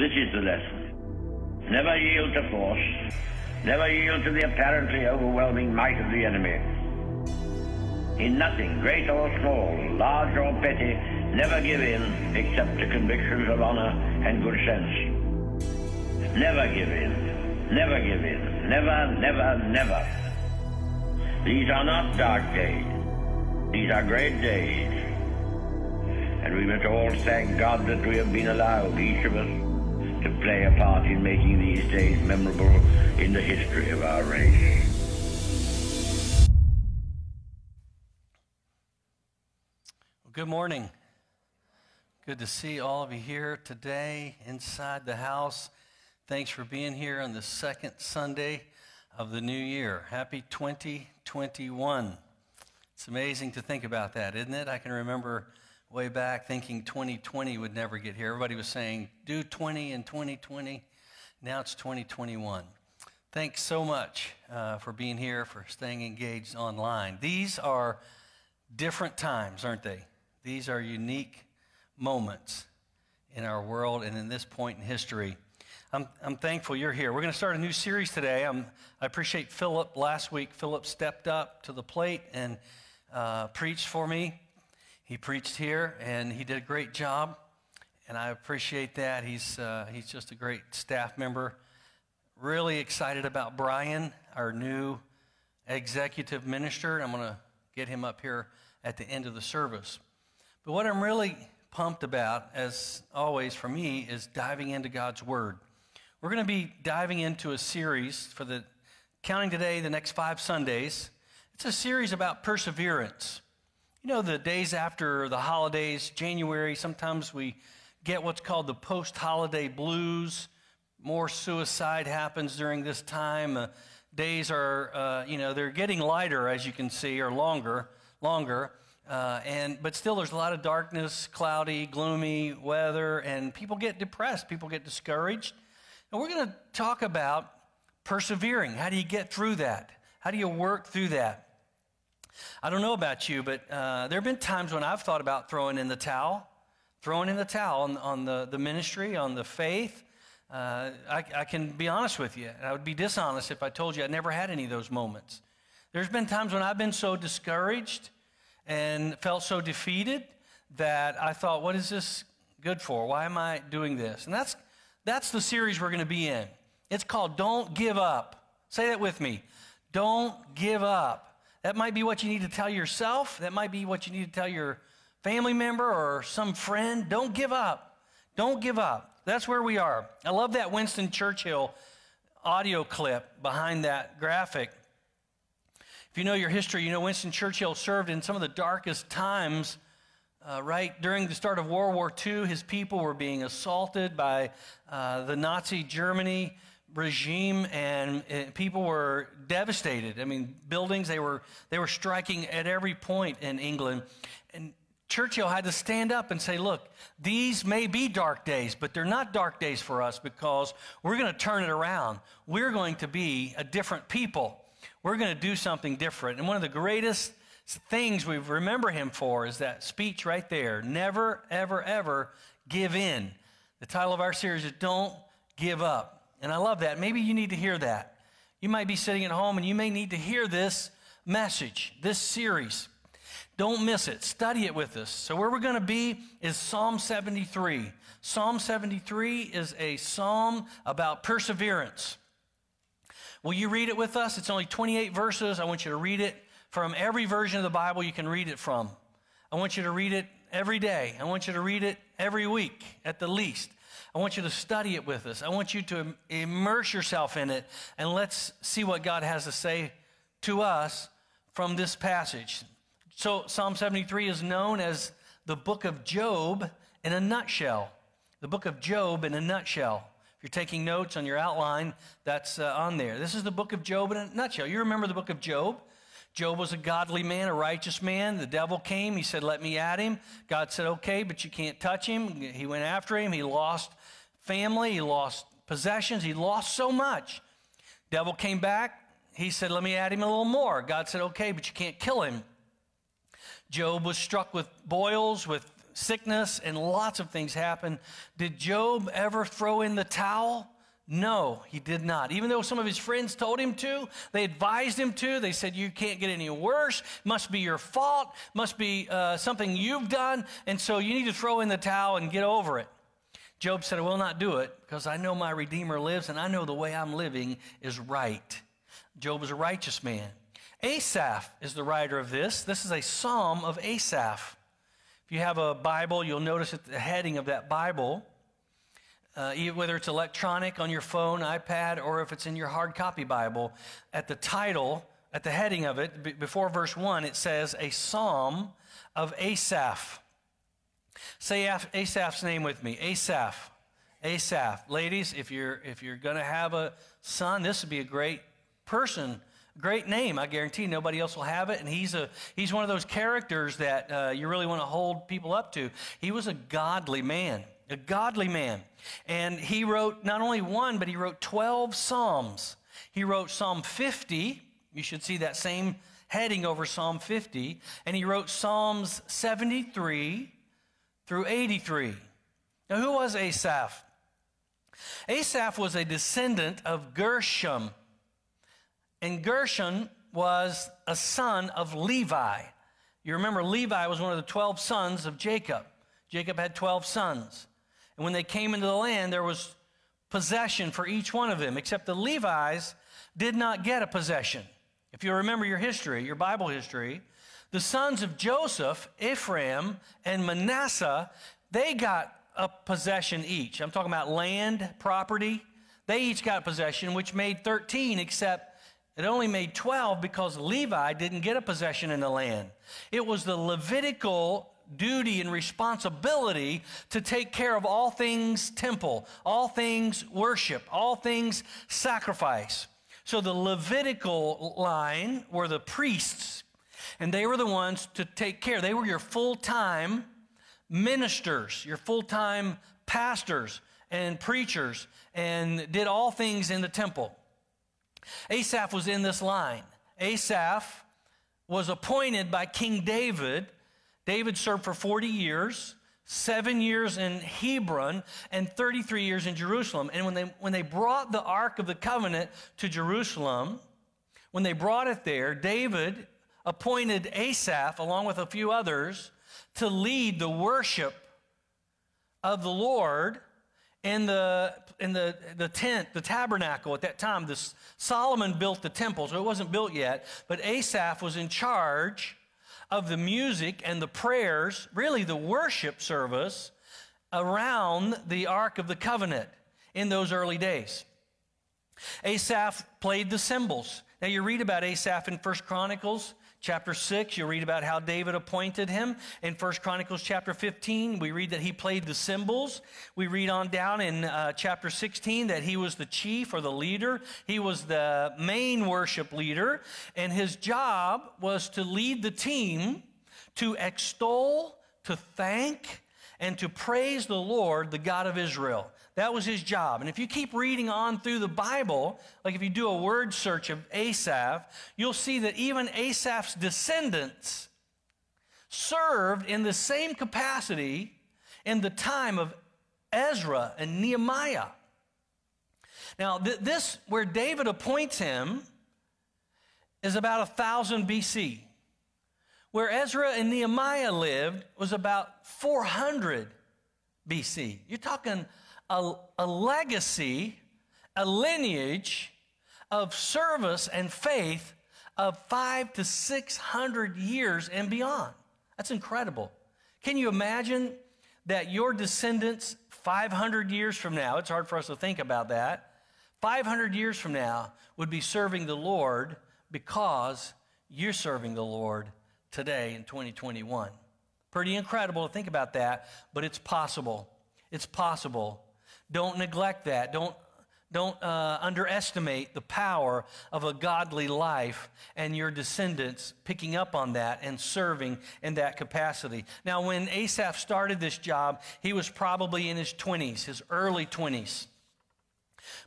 this is the lesson. Never yield to force. Never yield to the apparently overwhelming might of the enemy. In nothing, great or small, large or petty, never give in except to convictions of honor and good sense. Never give in. Never give in. Never, never, never. These are not dark days. These are great days. And we must all thank God that we have been allowed, each of us, to play a part in making these days memorable in the history of our race. Well, good morning. Good to see all of you here today inside the house. Thanks for being here on the second Sunday of the new year. Happy 2021. It's amazing to think about that, isn't it? I can remember way back thinking 2020 would never get here. Everybody was saying, do 20 in 2020. Now it's 2021. Thanks so much uh, for being here, for staying engaged online. These are different times, aren't they? These are unique moments in our world and in this point in history. I'm, I'm thankful you're here. We're going to start a new series today. I'm, I appreciate Philip. Last week, Philip stepped up to the plate and uh, preached for me. He preached here, and he did a great job, and I appreciate that. He's, uh, he's just a great staff member. Really excited about Brian, our new executive minister. I'm going to get him up here at the end of the service. But what I'm really pumped about, as always for me, is diving into God's Word. We're going to be diving into a series for the counting today, the next five Sundays. It's a series about perseverance. You know, the days after the holidays, January, sometimes we get what's called the post holiday blues. More suicide happens during this time. Uh, days are, uh, you know, they're getting lighter, as you can see, or longer, longer. Uh, and but still, there's a lot of darkness, cloudy, gloomy weather, and people get depressed. People get discouraged. And we're going to talk about persevering. How do you get through that? How do you work through that? I don't know about you, but uh, there have been times when I've thought about throwing in the towel, throwing in the towel on, on the, the ministry, on the faith. Uh, I, I, can be honest with you. I would be dishonest if I told you I never had any of those moments. There's been times when I've been so discouraged and felt so defeated that I thought, what is this good for? Why am I doing this? And that's, that's the series we're going to be in. It's called Don't Give Up. Say that with me. Don't give up. That might be what you need to tell yourself. That might be what you need to tell your family member or some friend. Don't give up. Don't give up. That's where we are. I love that Winston Churchill audio clip behind that graphic. If you know your history, you know Winston Churchill served in some of the darkest times. Uh, right during the start of World War II, his people were being assaulted by uh, the Nazi Germany regime and, people were devastated. I mean, buildings, they were, they were striking at every point in England. And Churchill had to stand up and say, look, these may be dark days, but they're not dark days for us because we're going to turn it around. We're going to be a different people. We're going to do something different. And one of the greatest things we remember him for is that speech right there never, ever, ever give in. The title of our series is Don't Give Up. And I love that. Maybe you need to hear that. You might be sitting at home and you may need to hear this message, this series. Don't miss it. Study it with us. So, where we're going to be is Psalm 73. Psalm 73 is a psalm about perseverance. Will you read it with us? It's only 28 verses. I want you to read it from every version of the Bible you can read it from. I want you to read it every day. I want you to read it every week at the least. I want you to study it with us. I want you to immerse yourself in it, and let's see what God has to say to us from this passage. So, Psalm 73 is known as the book of Job in a nutshell. The book of Job in a nutshell. If you're taking notes on your outline, that's uh, on there. This is the book of Job in a nutshell. You remember the book of Job? Job was a godly man, a righteous man. The devil came. He said, Let me at him. God said, Okay, but you can't touch him. He went after him. He lost family, he lost possessions, he lost so much. Devil came back. He said, Let me add him a little more. God said, Okay, but you can't kill him. Job was struck with boils, with sickness, and lots of things happened. Did Job ever throw in the towel? No, he did not. Even though some of his friends told him to, they advised him to. They said, You can't get any worse. Must be your fault. Must be uh, something you've done. And so you need to throw in the towel and get over it. Job said, I will not do it because I know my Redeemer lives and I know the way I'm living is right. Job is a righteous man. Asaph is the writer of this. This is a psalm of Asaph. If you have a Bible, you'll notice at the heading of that Bible, uh, whether it's electronic on your phone, iPad, or if it's in your hard copy Bible, at the title, at the heading of it, before verse 1, it says, A Psalm of Asaph. Say Asaph's name with me Asaph. Asaph. Ladies, if you're, if you're going to have a son, this would be a great person great name. I guarantee nobody else will have it. And he's, a, he's one of those characters that uh, you really want to hold people up to. He was a godly man a godly man. And he wrote not only one, but he wrote 12 Psalms. He wrote Psalm 50. You should see that same heading over Psalm 50. And he wrote Psalms 73 through 83. Now, who was Asaph? Asaph was a descendant of Gershom. And Gershom was a son of Levi. You remember, Levi was one of the 12 sons of Jacob. Jacob had 12 sons. And when they came into the land, there was possession for each one of them, except the Levites did not get a possession. If you remember your history, your Bible history, the sons of Joseph, Ephraim, and Manasseh, they got a possession each. I'm talking about land, property. They each got possession, which made 13, except it only made 12 because Levi didn't get a possession in the land. It was the Levitical duty and responsibility to take care of all things temple, all things worship, all things sacrifice. So the Levitical line were the priests, and they were the ones to take care. They were your full time ministers, your full time pastors and preachers, and did all things in the temple. Asaph was in this line. Asaph was appointed by King David David served for 40 years, seven years in Hebron, and 33 years in Jerusalem. And when they, when they brought the Ark of the Covenant to Jerusalem, when they brought it there, David appointed Asaph, along with a few others, to lead the worship of the Lord in the in the, the tent, the tabernacle at that time. This, Solomon built the temple, so it wasn't built yet, but Asaph was in charge of the music and the prayers, really the worship service, around the Ark of the Covenant in those early days. Asaph played the cymbals. Now you read about Asaph in First Chronicles chapter 6, you read about how David appointed him. In 1 Chronicles chapter 15, we read that he played the cymbals. We read on down in uh, chapter 16 that he was the chief or the leader. He was the main worship leader, and his job was to lead the team to extol, to thank, and to praise the Lord, the God of Israel. That was his job. And if you keep reading on through the Bible, like if you do a word search of Asaph, you'll see that even Asaph's descendants served in the same capacity in the time of Ezra and Nehemiah. Now, th- this, where David appoints him, is about 1000 BC. Where Ezra and Nehemiah lived was about 400 BC. You're talking a, a legacy, a lineage of service and faith of five to 600 years and beyond. That's incredible. Can you imagine that your descendants 500 years from now, it's hard for us to think about that, 500 years from now would be serving the Lord because you're serving the Lord today in 2021. Pretty incredible to think about that, but it's possible. It's possible don't neglect that. Don't, don't uh, underestimate the power of a godly life and your descendants picking up on that and serving in that capacity. Now, when Asaph started this job, he was probably in his 20s, his early 20s,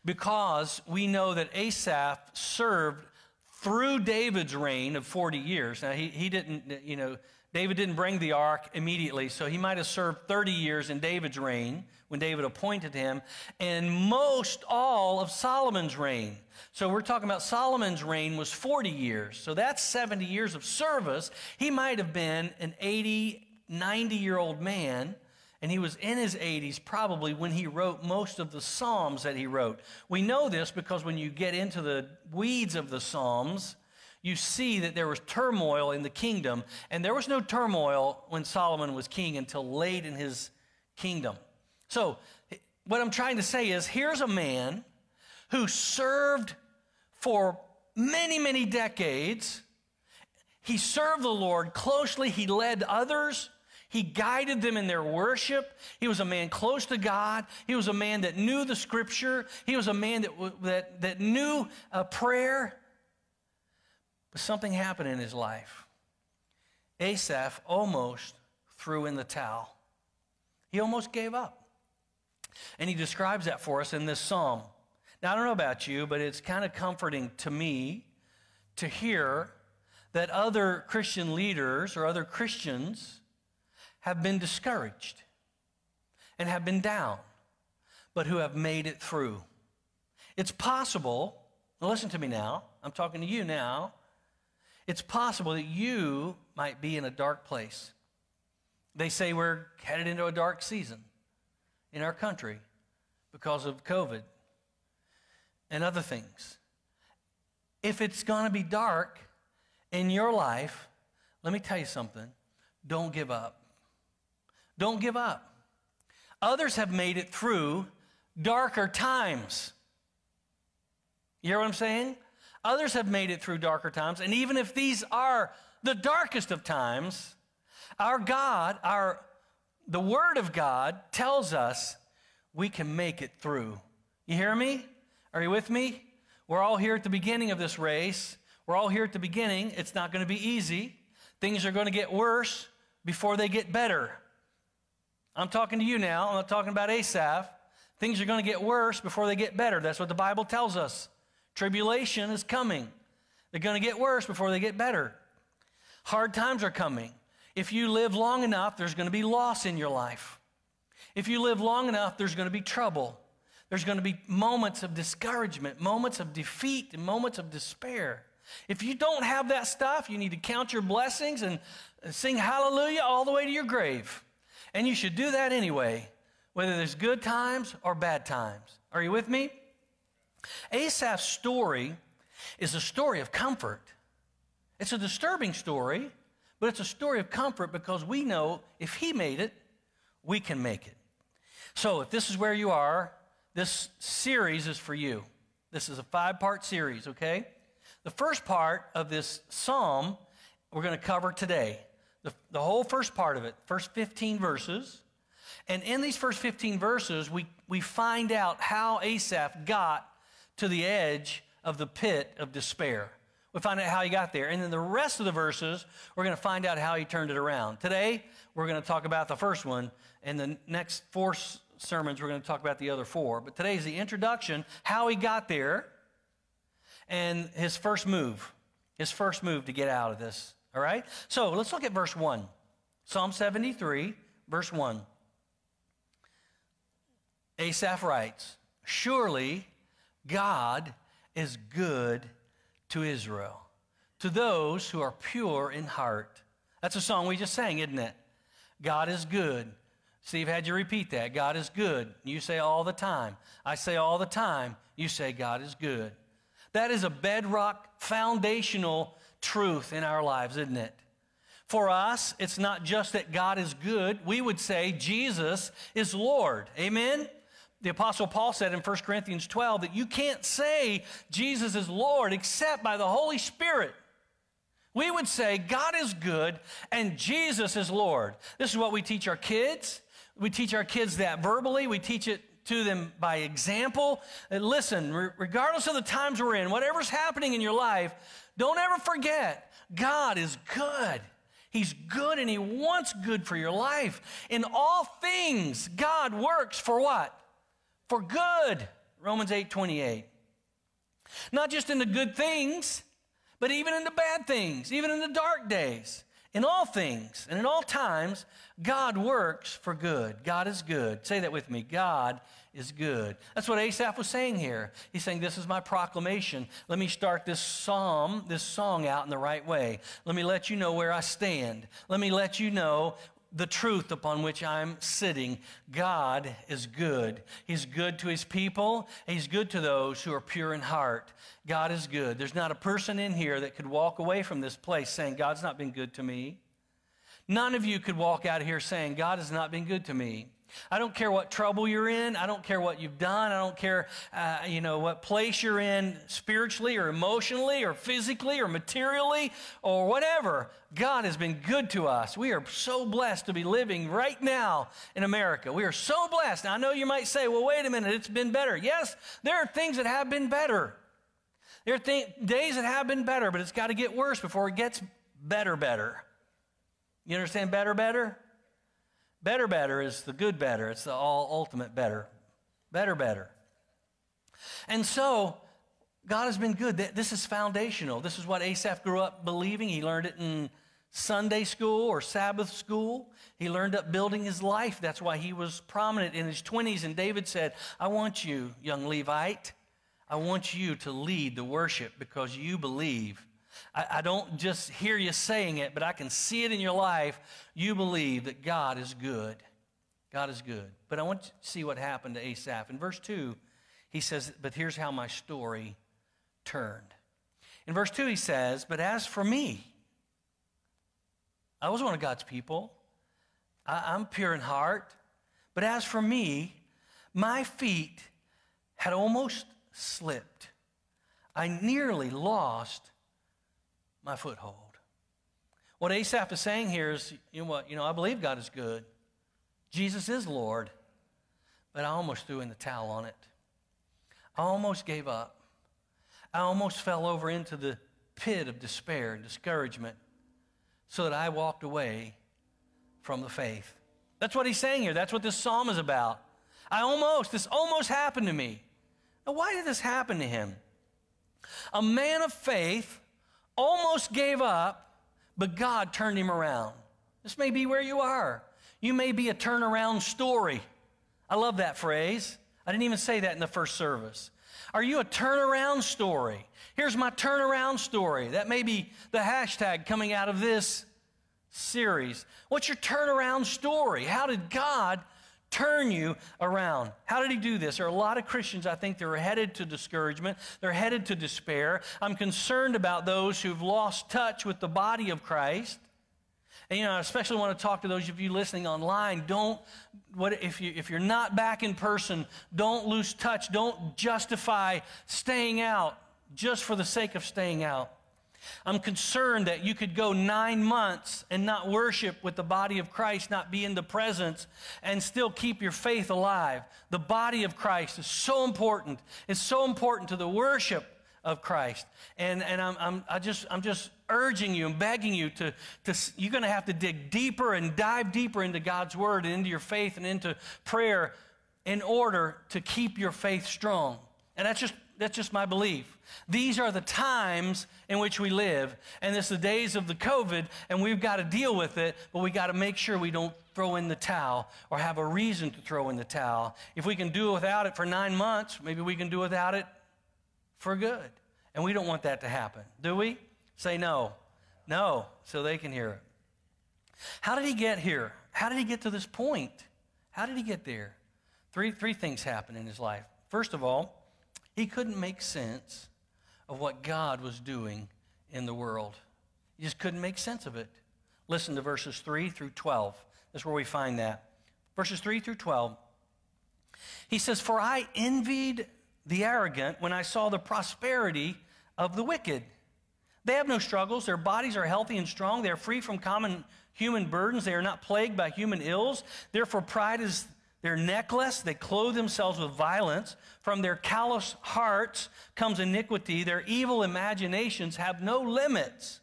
because we know that Asaph served through David's reign of 40 years. Now, he, he didn't, you know, David didn't bring the ark immediately, so he might have served 30 years in David's reign when David appointed him, and most all of Solomon's reign. So we're talking about Solomon's reign was 40 years. So that's 70 years of service. He might have been an 80, 90 year old man, and he was in his 80s probably when he wrote most of the Psalms that he wrote. We know this because when you get into the weeds of the Psalms, you see that there was turmoil in the kingdom, and there was no turmoil when Solomon was king until late in his kingdom. So, what I'm trying to say is here's a man who served for many, many decades. He served the Lord closely, he led others. He guided them in their worship. He was a man close to God. He was a man that knew the scripture. He was a man that, that, that knew a prayer. But something happened in his life. Asaph almost threw in the towel, he almost gave up. And he describes that for us in this psalm. Now, I don't know about you, but it's kind of comforting to me to hear that other Christian leaders or other Christians have been discouraged and have been down, but who have made it through. It's possible, listen to me now, I'm talking to you now. It's possible that you might be in a dark place. They say we're headed into a dark season in our country because of COVID and other things. If it's going to be dark in your life, let me tell you something don't give up. Don't give up. Others have made it through darker times. You hear what I'm saying? Others have made it through darker times. And even if these are the darkest of times, our God, our the Word of God tells us we can make it through. You hear me? Are you with me? We're all here at the beginning of this race. We're all here at the beginning. It's not going to be easy. Things are going to get worse before they get better. I'm talking to you now. I'm not talking about Asaph. Things are going to get worse before they get better. That's what the Bible tells us. Tribulation is coming. They're going to get worse before they get better. Hard times are coming. If you live long enough, there's going to be loss in your life. If you live long enough, there's going to be trouble. There's going to be moments of discouragement, moments of defeat, and moments of despair. If you don't have that stuff, you need to count your blessings and sing hallelujah all the way to your grave. And you should do that anyway, whether there's good times or bad times. Are you with me? Asaph's story is a story of comfort. It's a disturbing story, but it's a story of comfort because we know if he made it, we can make it. So if this is where you are, this series is for you. This is a five part series, okay? The first part of this psalm we're going to cover today. The, the whole first part of it, first 15 verses. And in these first 15 verses, we, we find out how Asaph got to the edge of the pit of despair. We find out how he got there. And then the rest of the verses, we're going to find out how he turned it around. Today, we're going to talk about the first one. And the next four sermons, we're going to talk about the other four. But today is the introduction, how he got there, and his first move. His first move to get out of this. All right? So let's look at verse 1. Psalm 73, verse 1. Asaph writes, Surely God is good to Israel, to those who are pure in heart. That's a song we just sang, isn't it? God is good. Steve had you repeat that. God is good. You say all the time. I say all the time. You say God is good. That is a bedrock, foundational truth in our lives, isn't it? For us, it's not just that God is good. We would say Jesus is Lord. Amen? The Apostle Paul said in 1 Corinthians 12 that you can't say Jesus is Lord except by the Holy Spirit. We would say God is good and Jesus is Lord. This is what we teach our kids. We teach our kids that verbally, we teach it to them by example. And listen, regardless of the times we're in, whatever's happening in your life, don't ever forget God is good. He's good and He wants good for your life. In all things, God works for what? For good. Romans 8 28. Not just in the good things, but even in the bad things, even in the dark days. In all things and in all times, God works for good. God is good. Say that with me. God is good. That's what Asaph was saying here. He's saying, This is my proclamation. Let me start this psalm, this song out in the right way. Let me let you know where I stand. Let me let you know the truth upon which I'm sitting. God is good. He's good to his people, he's good to those who are pure in heart. God is good. There's not a person in here that could walk away from this place saying, God's not been good to me. None of you could walk out of here saying, God has not been good to me. I don't care what trouble you're in. I don't care what you've done. I don't care, uh, you know, what place you're in spiritually or emotionally or physically or materially or whatever. God has been good to us. We are so blessed to be living right now in America. We are so blessed. Now, I know you might say, well, wait a minute, it's been better. Yes, there are things that have been better. There are days that have been better, but it's got to get worse before it gets better, better. You understand better, better? Better, better is the good better. It's the all ultimate better. Better, better. And so, God has been good. This is foundational. This is what Asaph grew up believing. He learned it in Sunday school or Sabbath school. He learned up building his life. That's why he was prominent in his 20s. And David said, I want you, young Levite, I want you to lead the worship because you believe I, I don't just hear you saying it, but I can see it in your life. You believe that God is good. God is good. But I want to see what happened to Asaph. In verse 2, he says, But here's how my story turned. In verse 2, he says, But as for me, I was one of God's people. I, am pure in heart. But as for me, my feet had almost slipped. I nearly lost my foothold. What Asaph is saying here is, you know what, you know, I believe God is good. Jesus is Lord, but I almost threw in the towel on it. I almost gave up. I almost fell over into the pit of despair and discouragement so that I walked away from the faith. That's what he's saying here. That's what this psalm is about. I almost, this almost happened to me. Now, why did this happen to him? A man of faith almost gave up, but God turned him around. This may be where you are. You may be a turnaround story. I love that phrase. I didn't even say that in the first service. Are you a turnaround story? Here's my turnaround story. That may be the hashtag coming out of this series. What's your turnaround story? How did God turn you around. How did he do this? There are a lot of Christians, I think, that are headed to discouragement. They're headed to despair. I'm concerned about those who've lost touch with the body of Christ. And, you know, I especially want to talk to those of you listening online. Don't, what, if, you, if you're not back in person, don't lose touch. Don't justify staying out just for the sake of staying out. I'm concerned that you could go nine months and not worship with the body of Christ, not be in the presence, and still keep your faith alive. The body of Christ is so important. It's so important to the worship of Christ. And, and I'm, I'm, I just, I'm just urging you and begging you to, to you're going to have to dig deeper and dive deeper into God's word and into your faith and into prayer in order to keep your faith strong. And that's just that's just my belief. These are the times in which we live, and it's the days of the COVID, and we've got to deal with it, but we got to make sure we don't throw in the towel or have a reason to throw in the towel. If we can do without it for nine months, maybe we can do without it for good. And we don't want that to happen, do we? Say no. No, so they can hear it. How did he get here? How did he get to this point? How did he get there? Three, three things happened in his life. First of all, he couldn't make sense of what God was doing in the world. He just couldn't make sense of it. Listen to verses 3 through 12. That's where we find that. Verses 3 through 12. He says, For I envied the arrogant when I saw the prosperity of the wicked. They have no struggles. Their bodies are healthy and strong. They are free from common human burdens. They are not plagued by human ills. Therefore, pride is their necklace, they clothe themselves with violence. From their callous hearts comes iniquity. Their evil imaginations have no limits.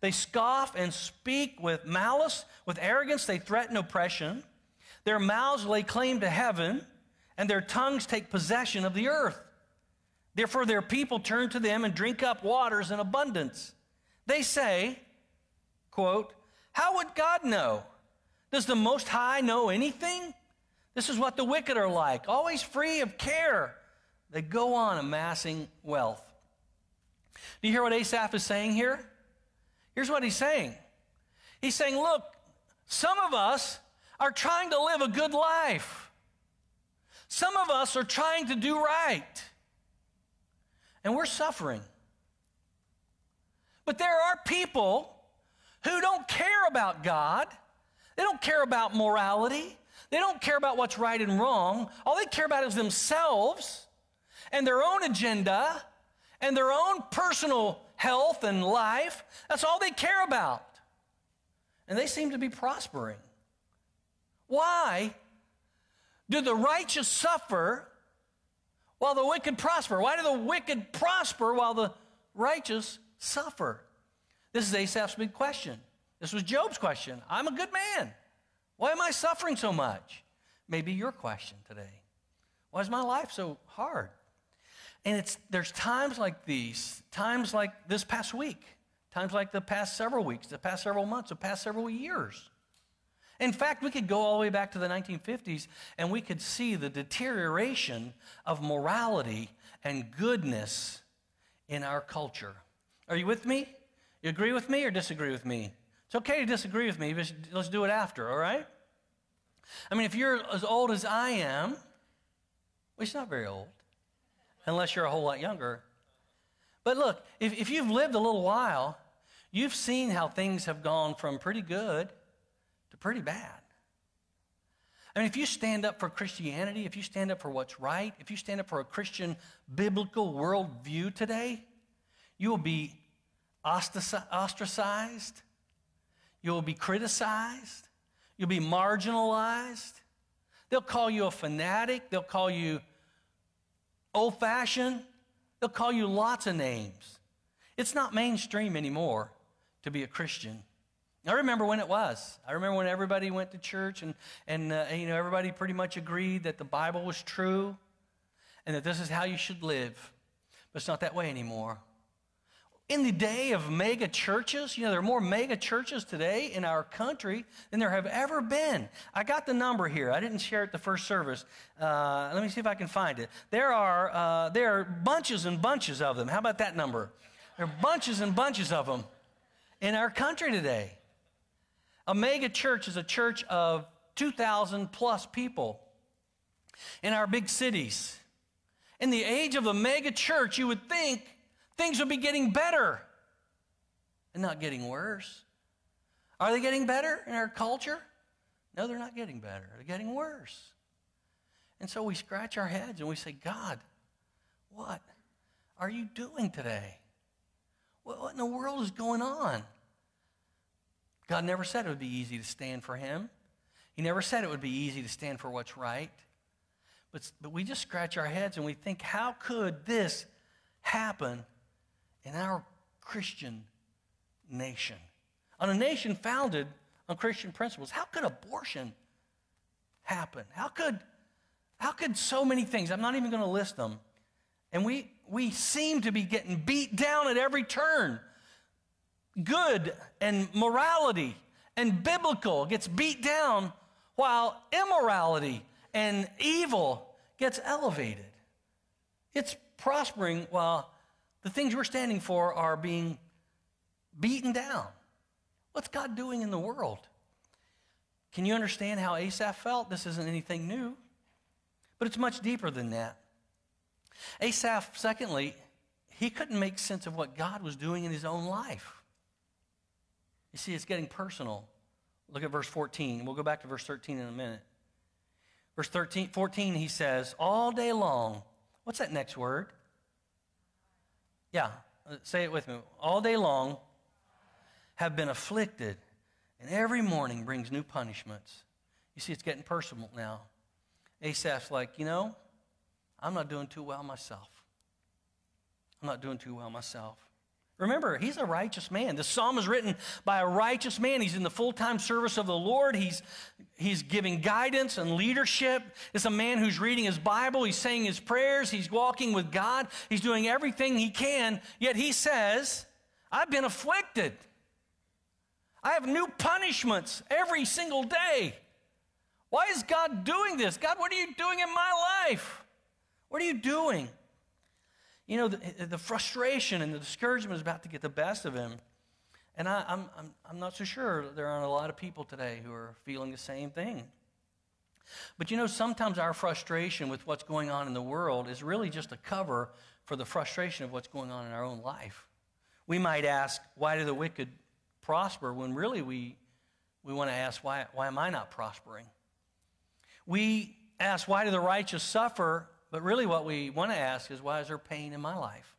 They scoff and speak with malice. With arrogance, they threaten oppression. Their mouths lay claim to heaven, and their tongues take possession of the earth. Therefore, their people turn to them and drink up waters in abundance. They say, quote, How would God know? Does the Most High know anything? This is what the wicked are like, always free of care. They go on amassing wealth. Do you hear what Asaph is saying here? Here's what he's saying He's saying, Look, some of us are trying to live a good life, some of us are trying to do right, and we're suffering. But there are people who don't care about God. They don't care about morality. They don't care about what's right and wrong. All they care about is themselves and their own agenda and their own personal health and life. That's all they care about. And they seem to be prospering. Why do the righteous suffer while the wicked prosper? Why do the wicked prosper while the righteous suffer? This is Asaph's big question. This was Job's question. I'm a good man. Why am I suffering so much? Maybe your question today. Why is my life so hard? And it's there's times like these, times like this past week, times like the past several weeks, the past several months, the past several years. In fact, we could go all the way back to the 1950s and we could see the deterioration of morality and goodness in our culture. Are you with me? You agree with me or disagree with me? It's okay to disagree with me, but let's do it after, all right? I mean, if you're as old as I am, which is not very old, unless you're a whole lot younger. But look, if, if you've lived a little while, you've seen how things have gone from pretty good to pretty bad. I mean, if you stand up for Christianity, if you stand up for what's right, if you stand up for a Christian biblical worldview today, you will be ostracized, you will be criticized, you'll be marginalized. They'll call you a fanatic, they'll call you old fashioned, they'll call you lots of names. It's not mainstream anymore to be a Christian. I remember when it was. I remember when everybody went to church and, and uh, you know, everybody pretty much agreed that the Bible was true and that this is how you should live. But it's not that way anymore. In the day of mega churches, you know, there are more mega churches today in our country than there have ever been. I got the number here. I didn't share it the first service. Uh, let me see if I can find it. There are, uh, there are bunches and bunches of them. How about that number? There are bunches and bunches of them in our country today. A mega church is a church of 2,000 plus people in our big cities. In the age of the mega church, you would think things would be getting better and not getting worse. Are they getting better in our culture? No, they're not getting better. They're getting worse. And so we scratch our heads and we say, God, what are you doing today? What in the world is going on? God never said it would be easy to stand for Him. He never said it would be easy to stand for what's right. But, but we just scratch our heads and we think, how could this happen in our Christian nation, on a nation founded on Christian principles. How could abortion happen? How could, how could so many things, I'm not even going to list them, and we, we seem to be getting beat down at every turn. Good and morality and biblical gets beat down while immorality and evil gets elevated. It's prospering while the things we're standing for are being beaten down. What's God doing in the world? Can you understand how Asaph felt? This isn't anything new, but it's much deeper than that. Asaph, secondly, he couldn't make sense of what God was doing in his own life. You see, it's getting personal. Look at verse 14. We'll go back to verse 13 in a minute. Verse 13, 14, he says, All day long, what's that next word? Yeah, uh, say it with me. All day long have been afflicted, and every morning brings new punishments. You see, it's getting personal now. Asaph's like, you know, I'm not doing too well myself. I'm not doing too well myself. Remember, he's a righteous man. The psalm is written by a righteous man. He's in the full time service of the Lord. He's, he's giving guidance and leadership. It's a man who's reading his Bible. He's saying his prayers. He's walking with God. He's doing everything he can. Yet he says, I've been afflicted. I have new punishments every single day. Why is God doing this? God, what are you doing in my life? What are you doing? You know, the, the frustration and the discouragement is about to get the best of him. And I, am I'm, I'm, I'm not so sure there aren't a lot of people today who are feeling the same thing. But you know, sometimes our frustration with what's going on in the world is really just a cover for the frustration of what's going on in our own life. We might ask, why do the wicked prosper? When really we, we want to ask, why, why am I not prospering? We ask, why do the righteous suffer? But really, what we want to ask is, why is there pain in my life?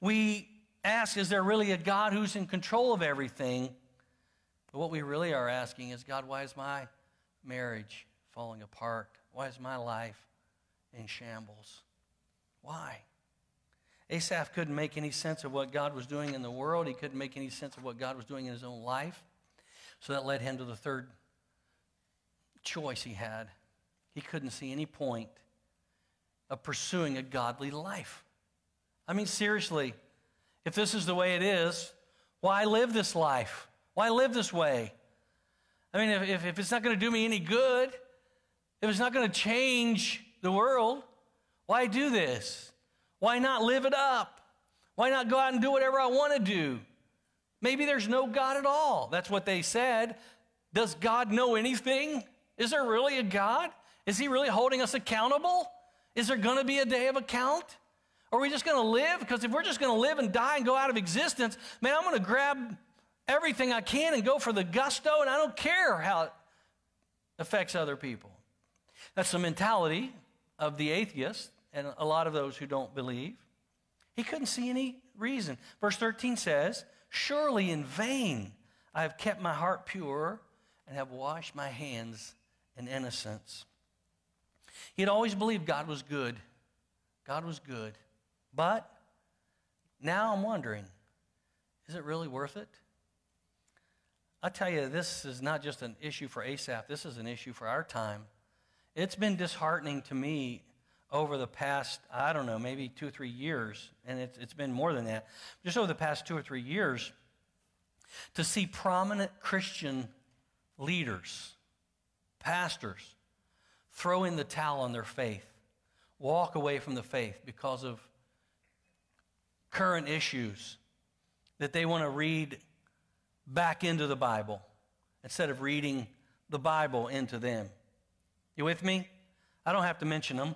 We ask, is there really a God who's in control of everything? But what we really are asking is, God, why is my marriage falling apart? Why is my life in shambles? Why? Asaph couldn't make any sense of what God was doing in the world. He couldn't make any sense of what God was doing in his own life. So that led him to the third choice he had. He couldn't see any point of pursuing a godly life. I mean, seriously, if this is the way it is, why live this life? Why live this way? I mean, if, if it's not going to do me any good, if it's not going to change the world, why do this? Why not live it up? Why not go out and do whatever I want to do? Maybe there's no God at all. That's what they said. Does God know anything? Is there really a God? Is He really holding us accountable? Is there going to be a day of account? Or are we just going to live? Because if we're just going to live and die and go out of existence, man, I'm going to grab everything I can and go for the gusto, and I don't care how it affects other people. That's the mentality of the atheist and a lot of those who don't believe. He couldn't see any reason. Verse 13 says, Surely in vain I have kept my heart pure and have washed my hands in innocence. He had always believed God was good. God was good. But now I'm wondering is it really worth it? I tell you, this is not just an issue for Asaph, this is an issue for our time. It's been disheartening to me over the past, I don't know, maybe two or three years, and it's, it's been more than that, just over the past two or three years, to see prominent Christian leaders, pastors, throw in the towel on their faith, walk away from the faith because of current issues that they want to read back into the Bible instead of reading the Bible into them. You with me? I don't have to mention them.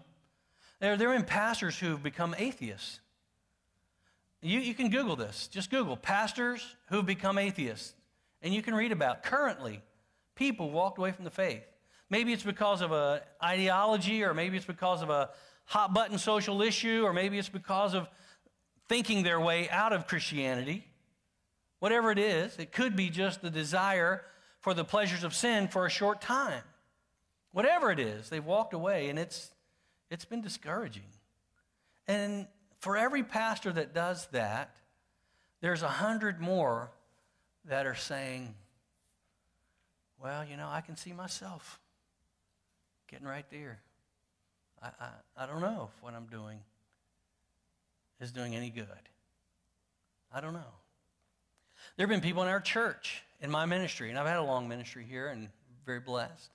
Have been pastors who've become atheists. You, you can Google this. Just Google pastors who've become atheists. And you can read about currently people walked away from the faith. Maybe it's because of an ideology, or maybe it's because of a hot button social issue, or maybe it's because of thinking their way out of Christianity. Whatever it is, it could be just the desire for the pleasures of sin for a short time. Whatever it is, they've walked away, and it's, it's been discouraging. And for every pastor that does that, there's a hundred more that are saying, Well, you know, I can see myself getting right there. I, I, I don't know if what I'm doing is doing any good. I don't know. There have been people in our church, in my ministry, and I've had a long ministry here and very blessed.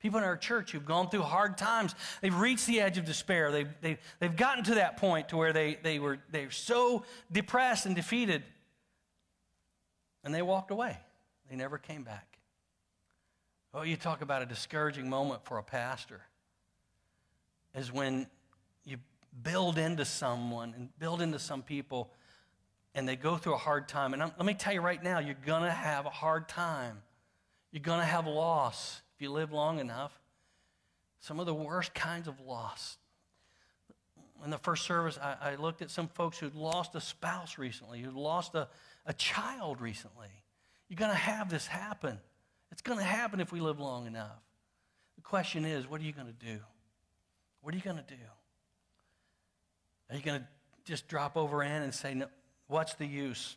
People in our church who've gone through hard times. They've reached the edge of despair. They've, they've, they've gotten to that point to where they, they were they were so depressed and defeated. And they walked away. They never came back. Oh, you talk about a discouraging moment for a pastor is when you build into someone and build into some people and they go through a hard time. And I'm, let me tell you right now, you're going to have a hard time. You're going to have loss if you live long enough. Some of the worst kinds of loss. In the first service, I, I looked at some folks who'd lost a spouse recently, who'd lost a, a child recently. You're going to have this happen. It's going to happen if we live long enough. The question is, what are you going to do? What are you going to do? Are you going to just drop over in and say, no, what's the use?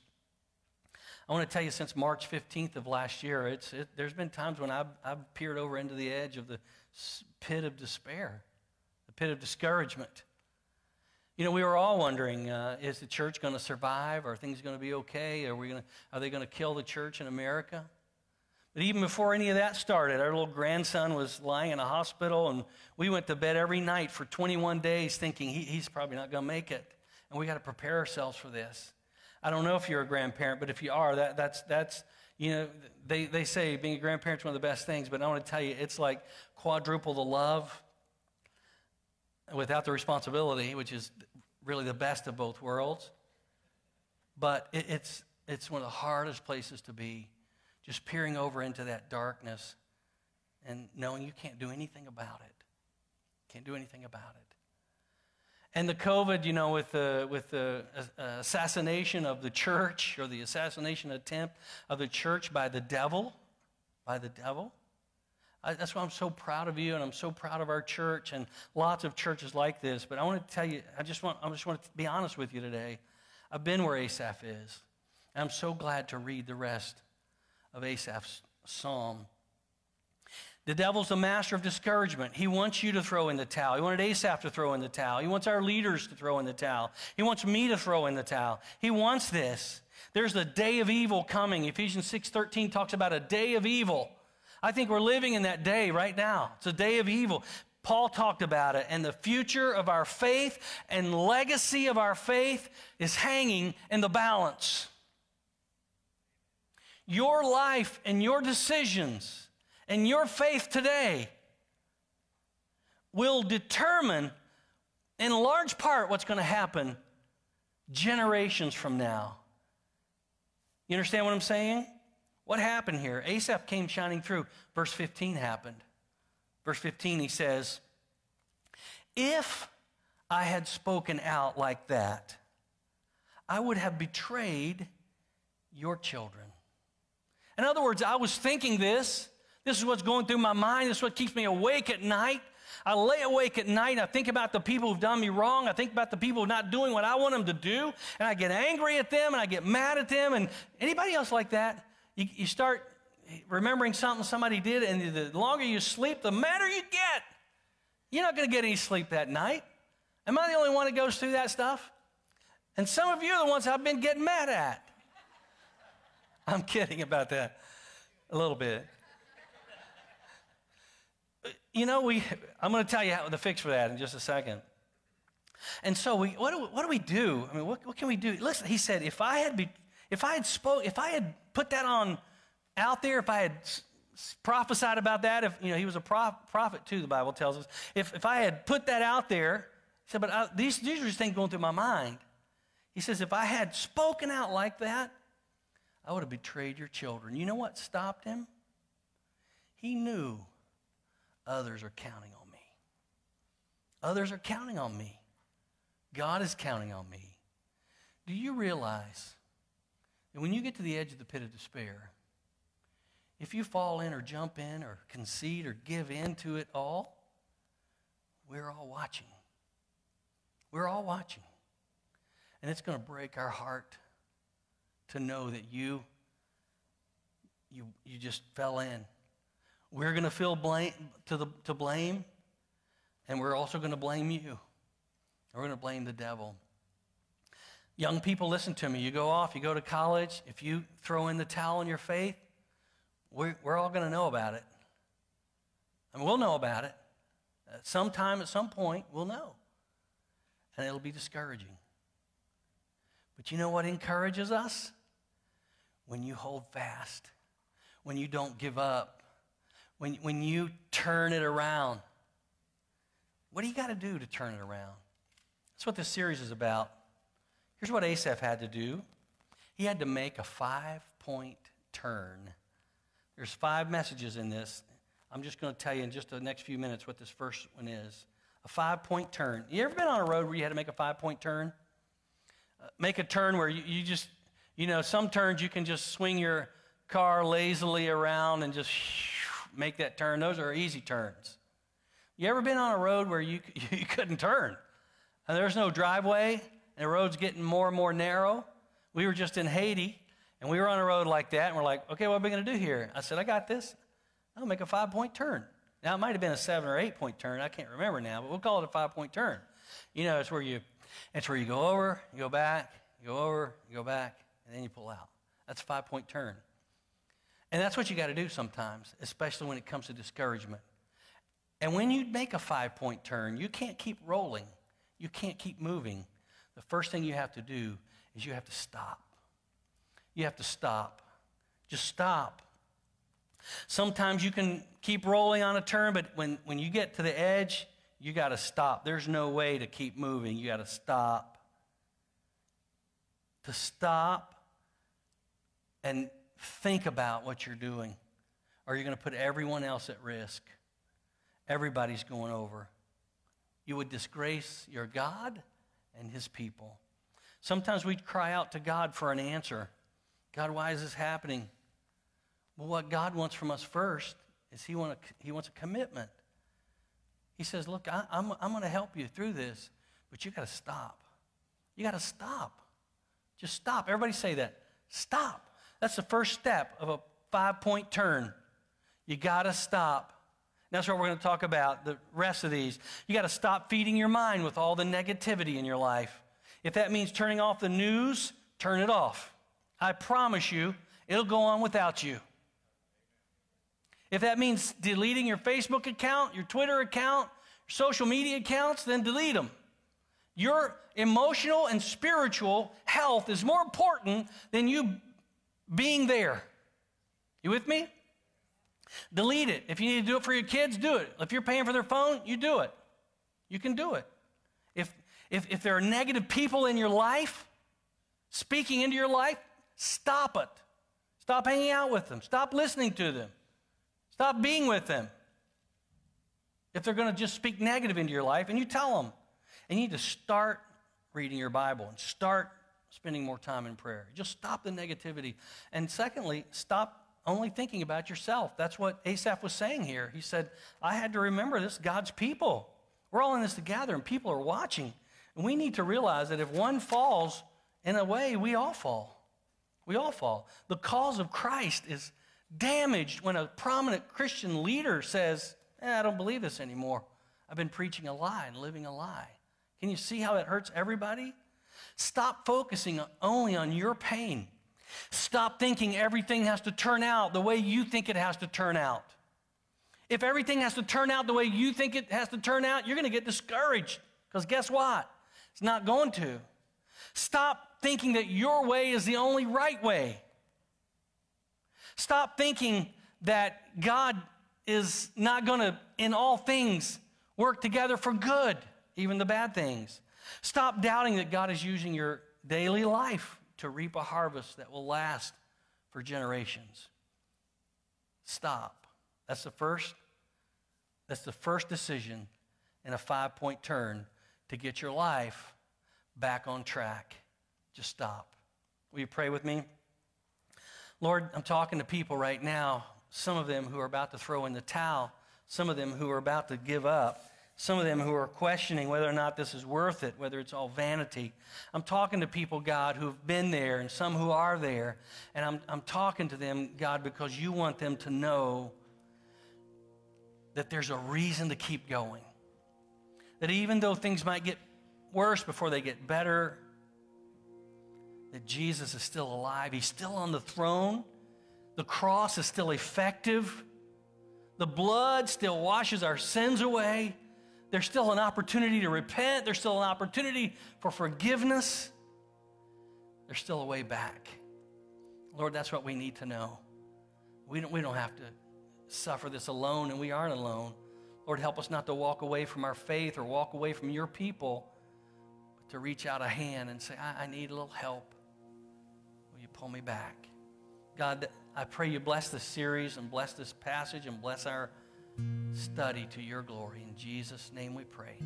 I want to tell you, since March 15th of last year, it's, it, there's been times when I've, I've peered over into the edge of the pit of despair, the pit of discouragement. You know, we were all wondering uh, is the church going to survive? Are things going to be okay? Are, we gonna, are they going to kill the church in America? But even before any of that started, our little grandson was lying in a hospital, and we went to bed every night for 21 days thinking he, he's probably not going to make it. And we got to prepare ourselves for this. I don't know if you're a grandparent, but if you are, that, that's, that's, you know, they, they say being a grandparent is one of the best things, but I want to tell you, it's like quadruple the love without the responsibility, which is really the best of both worlds. But it, it's, it's one of the hardest places to be, just peering over into that darkness and knowing you can't do anything about it. Can't do anything about it. And the COVID, you know, with the, with the assassination of the church or the assassination attempt of the church by the devil, by the devil. I, that's why I'm so proud of you and I'm so proud of our church and lots of churches like this. But I want to tell you, I just want, I just want to be honest with you today. I've been where Asaph is. And I'm so glad to read the rest of Asaph's psalm. The devil's the master of discouragement. He wants you to throw in the towel. He wanted Asaph to throw in the towel. He wants our leaders to throw in the towel. He wants me to throw in the towel. He wants this. There's a day of evil coming. Ephesians 6:13 talks about a day of evil. I think we're living in that day right now. It's a day of evil. Paul talked about it, and the future of our faith and legacy of our faith is hanging in the balance. Your life and your decisions and your faith today will determine, in large part, what's going to happen generations from now. You understand what I'm saying? What happened here? Asaph came shining through. Verse 15 happened. Verse 15, he says, If I had spoken out like that, I would have betrayed your children. In other words, I was thinking this, this is what's going through my mind. This is what keeps me awake at night. I lay awake at night. I think about the people who've done me wrong. I think about the people not doing what I want them to do. And I get angry at them and I get mad at them. And anybody else like that? You, you start remembering something somebody did, and the longer you sleep, the madder you get. You're not going to get any sleep that night. Am I the only one that goes through that stuff? And some of you are the ones I've been getting mad at. I'm kidding about that a little bit you know, we, I'm going to tell you how, the fix for that in just a second. And so we, what, do, what do we do? I mean, what, what can we do? Listen, he said, if I had, be, if I had spoke, if I had put that on out there, if I had prophesied about that, if, you know, he was a prof, prophet too, the Bible tells us. If, if I had put that out there, he said, but I, these, these are just things going through my mind. He says, if I had spoken out like that, I would have betrayed your children. You know what stopped him? He knew Others are counting on me. Others are counting on me. God is counting on me. Do you realize that when you get to the edge of the pit of despair, if you fall in or jump in or concede or give in to it all, we're all watching. We're all watching. And it's going to break our heart to know that you, you, you just fell in we're going to feel blame, to, the, to blame, and we're also going to blame you. We're going to blame the devil. Young people, listen to me. You go off, you go to college. If you throw in the towel in your faith, we're, we're all going to know about it. And we'll know about it. At some time, at some point, we'll know. And it'll be discouraging. But you know what encourages us? When you hold fast, when you don't give up, when, when you turn it around. What do you got to do to turn it around? That's what this series is about. Here's what Asaph had to do he had to make a five point turn. There's five messages in this. I'm just going to tell you in just the next few minutes what this first one is. A five point turn. You ever been on a road where you had to make a five point turn? Uh, make a turn where you, you just, you know, some turns you can just swing your car lazily around and just make that turn. Those are easy turns. You ever been on a road where you, you couldn't turn? And there's no driveway, and the road's getting more and more narrow. We were just in Haiti, and we were on a road like that, and we're like, okay, what are we going to do here? I said, I got this. I'll make a five point turn. Now, it might have been a seven or eight point turn. I can't remember now, but we'll call it a five point turn. You know, it's where you, it's where you go over, you go back, you go over, you go back, and then you pull out. That's a five point turn. And that's what you got to do sometimes, especially when it comes to discouragement. And when you make a five point turn, you can't keep rolling, you can't keep moving. The first thing you have to do is you have to stop. You have to stop. Just stop. Sometimes you can keep rolling on a turn, but when, when you get to the edge, you got to stop. There's no way to keep moving. You got to stop. To stop and think about what you're doing, or you're going to put everyone else at risk. Everybody's going over. You would disgrace your God and his people. Sometimes we cry out to God for an answer. God, why is this happening? Well, what God wants from us first is He, want a, he wants a commitment. He says, Look, I, I'm, I'm going to help you through this, but you got to stop. You got to stop. Just stop. Everybody say that. Stop. That's the first step of a five point turn. You got to stop. That's what we're going to talk about the rest of these. You got to stop feeding your mind with all the negativity in your life. If that means turning off the news, turn it off. I promise you, it'll go on without you. If that means deleting your Facebook account, your Twitter account, social media accounts, then delete them. Your emotional and spiritual health is more important than you being there. You with me? Delete it. If you need to do it for your kids, do it. If you're paying for their phone, you do it. You can do it. If, if, if there are negative people in your life, speaking into your life, stop it. Stop hanging out with them. Stop listening to them. Stop being with them. If they're going to just speak negative into your life, and you tell them, and you need to start reading your Bible and start spending more time in prayer. Just stop the negativity. And secondly, stop only thinking about yourself. That's what Asaph was saying here. He said, I had to remember this God's people. We're all in this together, and people are watching. And we need to realize that if one falls, in a way, we all fall. We all fall. The cause of Christ is damaged when a prominent Christian leader says, eh, I don't believe this anymore. I've been preaching a lie and living a lie. Can you see how it hurts everybody? Stop focusing only on your pain. Stop thinking everything has to turn out the way you think it has to turn out. If everything has to turn out the way you think it has to turn out, you're going to get discouraged because guess what? It's not going to. Stop thinking that your way is the only right way. Stop thinking that God is not going to, in all things, work together for good, even the bad things. Stop doubting that God is using your daily life to reap a harvest that will last for generations. Stop. That's the first that's the first decision in a five-point turn to get your life back on track. Just stop. Will you pray with me? Lord, I'm talking to people right now, some of them who are about to throw in the towel, some of them who are about to give up, some of them who are questioning whether or not this is worth it, whether it's all vanity. I'm talking to people, God, who've been there and some who are there. And I'm, I'm talking to them, God, because you want them to know that there's a reason to keep going. That even though things might get worse before they get better, that Jesus is still alive. He's still on the throne. The cross is still effective. The blood still washes our sins away. There's still an opportunity to repent. There's still an opportunity for forgiveness. There's still a way back. Lord, that's what we need to know. We don't, we don't have to suffer this alone, and we aren't alone. Lord, help us not to walk away from our faith or walk away from your people, but to reach out a hand and say, I, I need a little help pull me back. God, I pray you bless this series and bless this passage and bless our study to your glory. In Jesus' name we pray.